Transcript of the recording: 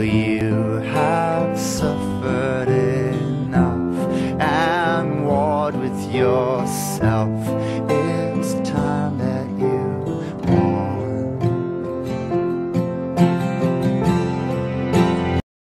You have suffered enough and warred with yourself?